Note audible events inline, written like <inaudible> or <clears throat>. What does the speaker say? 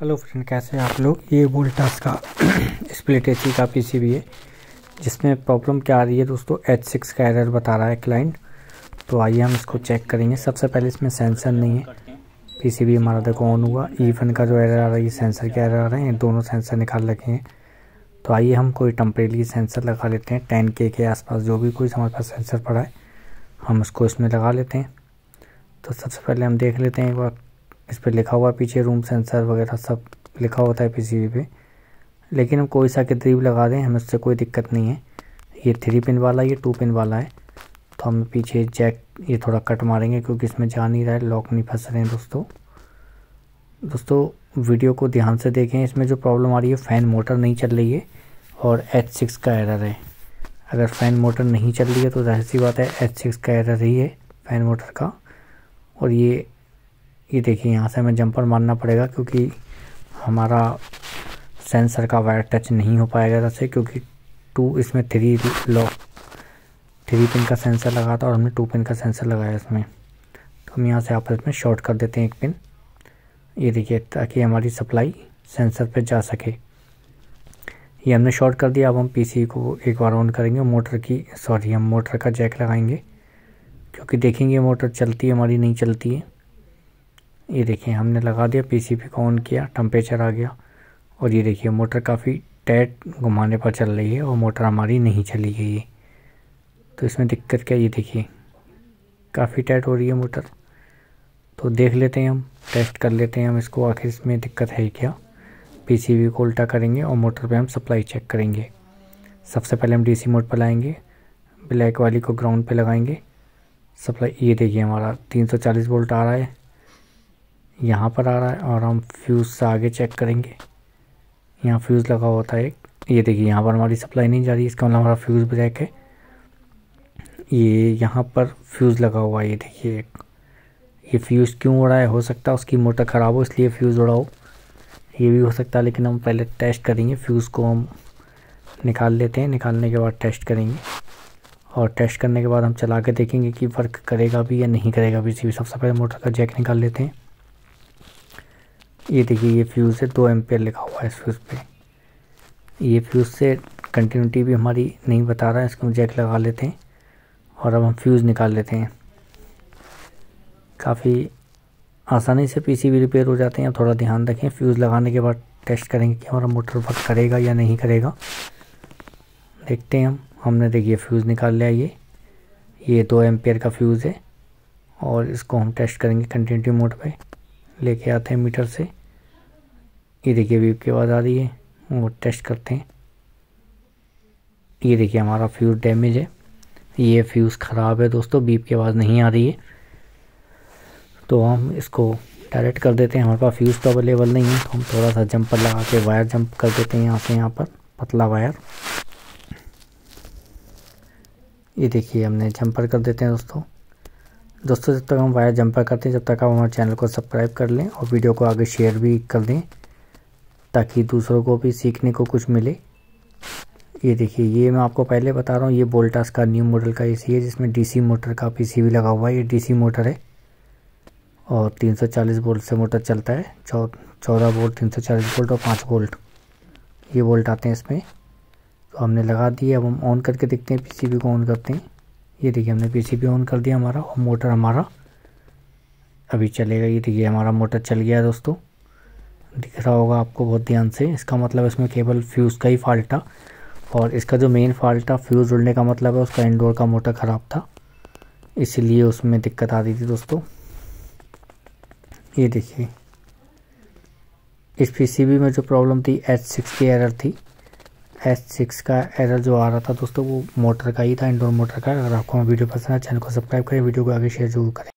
Hello friend, कैसे हैं आप लोग? ये वोल्टास का <clears throat> स्प्लिट एच का पीसीबी है, जिसमें प्रॉब्लम क्या आ रही है दोस्तों? एच सिक्स का एरर बता रहा है क्लाइंट तो आइए हम इसको चेक करेंगे। सबसे पहले इसमें सेंसर नहीं है। पीसीबी हमारा देखो ऑन हुआ। ईवन का जो एरर आ रहा है, ये सेंसर के एरर आ रहे हैं। दोनों सेंसर निकाल रखे हैं। तो आइए हम कोई टम्परेली सेंसर लगा लेते हैं। टेन के के आसपास जो भी कोई हमारे पास सेंसर पड़ा है, हम उसको इसमें लगा लेते हैं। तो सबसे पहले हम देख लेते हैं एक बार। इस पर लिखा हुआ पीछे रूम सेंसर वगैरह सब लिखा होता है पीसीबी पे। लेकिन हम कोई सा के ड्रीव लगा दें, हमें उससे कोई दिक्कत नहीं है। ये थ्री पिन वाला, ये टू पिन वाला है। तो हम पीछे जैक ये थोड़ा कट मारेंगे क्योंकि इसमें जा नहीं रहा है लॉक नहीं फंस रहे हैं दोस्तों। दोस्तों वीडियो को ध्यान से देखें, इसमें जो प्रॉब्लम आ रही है फ़ैन मोटर नहीं चल रही है और एच सिक्स का एरर है। अगर फ़ैन मोटर नहीं चल रही है तो ज़ाहिर सी बात है एच सिक्स का एरर ही है फ़ैन मोटर का। और ये ये देखिए, यहाँ से हमें जंपर मारना पड़ेगा क्योंकि हमारा सेंसर का वायर टच नहीं हो पाएगा जैसे क्योंकि टू इसमें थ्री लॉक थ्री पिन का सेंसर लगा था और हमने टू पिन का सेंसर लगाया इसमें। तो हम यहाँ से आपस में शॉर्ट कर देते हैं एक पिन ये देखिए, ताकि हमारी सप्लाई सेंसर पे जा सके। ये हमने शॉर्ट कर दिया, अब हम पीसी को एक बार ऑन करेंगे मोटर की सॉरी हम मोटर का जैक लगाएँगे। क्योंकि देखेंगे मोटर चलती है हमारी, नहीं चलती है। ये देखिए, हमने लगा दिया पीसीबी को ऑन किया टम्परेचर आ गया। और ये देखिए मोटर काफ़ी टाइट घुमाने पर चल रही है और मोटर हमारी नहीं चली गई है। तो इसमें दिक्कत क्या, ये देखिए, काफ़ी टाइट हो रही है मोटर तो देख लेते हैं हम टेस्ट कर लेते हैं हम इसको, आखिर इसमें दिक्कत है क्या? पीसीबी को उल्टा करेंगे और मोटर पे हम सप्लाई चेक करेंगे। सबसे पहले हम डीसी मोड पर लाएँगे ब्लैक वाली को ग्राउंड पे लगाएँगे। सप्लाई ये देखिए हमारा 340 वोल्ट आ रहा है। यहाँ पर आ रहा है और हम फ्यूज़ से आगे चेक करेंगे। यहाँ फ्यूज़ लगा होता है एक। ये देखिए, यहाँ पर हमारी सप्लाई नहीं जा रही, इसका मतलब हमारा फ्यूज़ ब्रेक है। ये यहाँ पर फ्यूज़ लगा हुआ है, ये देखिए एक। ये फ्यूज़ क्यों उड़ा है? हो सकता है उसकी मोटर ख़राब हो, इसलिए फ्यूज़ उड़ा हो। ये भी हो सकता है, लेकिन हम पहले टेस्ट करेंगे। फ्यूज़ को हम निकाल लेते हैं। निकालने के बाद टेस्ट करेंगे। और टेस्ट करने के बाद हम चला के देखेंगे कि वर्क करेगा भी या नहीं करेगा भी। सबसे पहले मोटर का जैक निकाल लेते हैं। ये देखिए, ये फ्यूज़ है दो एम्पेयर लिखा हुआ है इस फ्यूज़ पे। ये फ्यूज़ से कंटिन्यूटी भी हमारी नहीं बता रहा है, इसको हम जैक लगा लेते हैं और अब हम फ्यूज़ निकाल लेते हैं। काफ़ी आसानी से पीसीबी रिपेयर हो जाते हैं। थोड़ा ध्यान रखें फ्यूज़ लगाने के बाद टेस्ट करेंगे कि हमारा मोटर वर्क करेगा या नहीं करेगा। देखते हैं हम। हमने देखिए फ्यूज़ निकाल लिया ये। ये दो एम्पेयर का फ्यूज़ है और इसको हम टेस्ट करेंगे कंटिन्यूटी मोड पे। लेके आते हैं मीटर से। ये देखिए बीप की आवाज़ आ रही है, वो टेस्ट करते हैं। ये देखिए हमारा फ्यूज़ डैमेज है। ये फ्यूज़ ख़राब है दोस्तों, बीप की आवाज़ नहीं आ रही है। तो हम इसको डायरेक्ट कर देते हैं, हमारे पास फ्यूज़ तो अवेलेबल नहीं है तो हम थोड़ा सा जंपर लगा के वायर जंप कर देते हैं यहाँ से यहाँ पर, पतला वायर। ये देखिए हमने जंपर कर देते हैं दोस्तों। दोस्तों, जब तक हम वायर जंपर करते हैं, जब तक आप हमारे चैनल को सब्सक्राइब कर लें और वीडियो को आगे शेयर भी कर दें, ताकि दूसरों को भी सीखने को कुछ मिले। ये देखिए, ये मैं आपको पहले बता रहा हूँ, ये बोल्टास का न्यू मॉडल का एसी है, जिसमें डीसी मोटर का पीसीबी लगा हुआ है। ये डीसी मोटर है और 340 वोल्ट से मोटर चलता है। चौदह वोल्ट 340 वोल्ट और पाँच वोल्ट ये वोल्ट आते हैं इसमें। तो हमने लगा दिए, अब हम ऑन करके देखते हैं पीसीबी को ऑन करते हैं। ये देखिए हमने पीसीबी ऑन कर दिया हमारा और मोटर हमारा अभी चलेगा। ये देखिए हमारा मोटर चल गया दोस्तों। दिख रहा होगा आपको बहुत ध्यान से। इसका मतलब इसमें केबल फ्यूज़ का ही फॉल्ट था और इसका जो मेन फॉल्ट था फ्यूज़ उड़ने का मतलब है उसका इंडोर का मोटर ख़राब था। इसीलिए उसमें दिक्कत आ रही थी दोस्तों। ये देखिए। इस पीसीबी में जो प्रॉब्लम थी एच सिक्स की एरर थी। एस सिक्स का एरर जो आ रहा था दोस्तों, वो मोटर का ही था इंडोर मोटर का। अगर आपको वीडियो पसंद है चैनल को सब्सक्राइब करें वीडियो को आगे शेयर ज़रूर करें।